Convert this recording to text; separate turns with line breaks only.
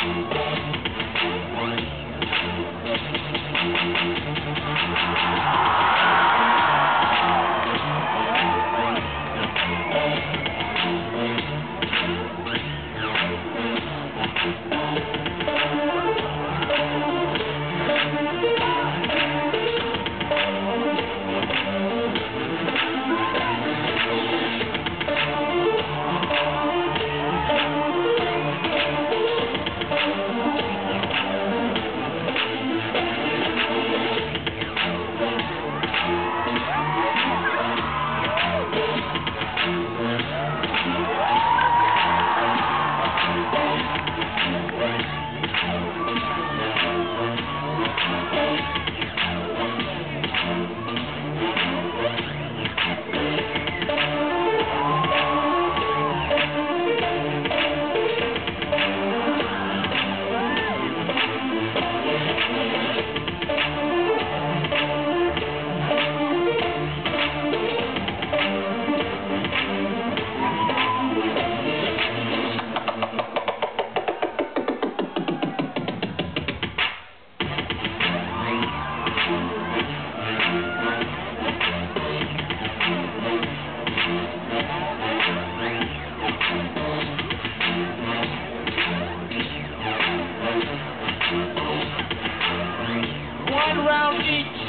Thank you. around each